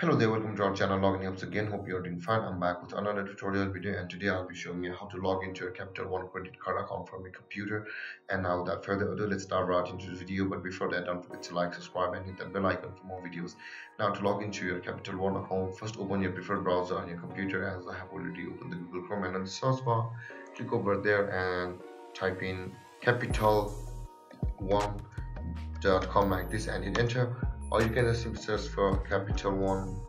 Hello there, welcome to our channel Login Helps again. Hope you're doing fine. I'm back with another tutorial video and today I'll be showing you how to log into your Capital One credit card account from your computer. And now without further ado, let's dive right into the video. But before that, don't forget to like, subscribe and hit that bell icon for more videos. Now to log into your Capital One account, first open your preferred browser on your computer as I have already opened the Google Chrome and on the search bar, click over there and type in capital one.com like this and hit enter or you can just simply search for capital one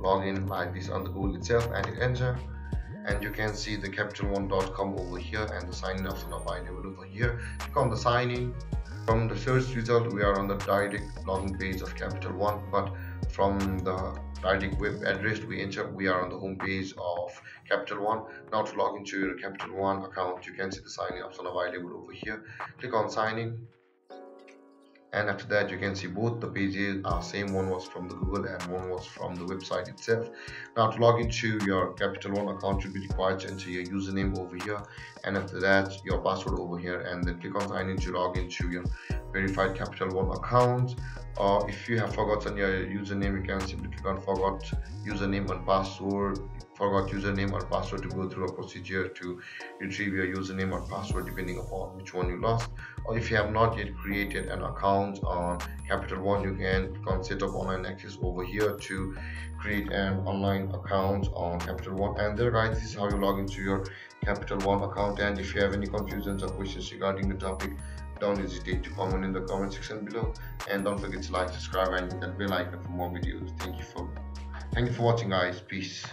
login like this on the google itself and hit enter. And you can see the capital1.com over here and the sign in option available over here. Click on the sign in from the search result we are on the direct login page of capital one but from the direct web address we enter we are on the home page of capital one. Now to log into your capital one account you can see the sign in option available over here. Click on sign in and after that you can see both the pages are same. One was from the google and one was from the website itself. Now to log into your capital one account you will be required to enter your username over here. And after that your password over here. And then click on sign in to log into your verified capital one account. Or if you have forgotten your username you can simply click on forgot username and password forgot username or password to go through a procedure to retrieve your username or password depending upon which one you lost. Or if you have not yet created an account on capital one you can click on set up online access over here to create an online account on capital one. And there guys this is how you log into your capital one account. And if you have any confusions or questions regarding the topic don't hesitate to comment in the comment section below. And don't forget to like subscribe and hit that bell icon for more videos. Thank you for thank you for watching guys. Peace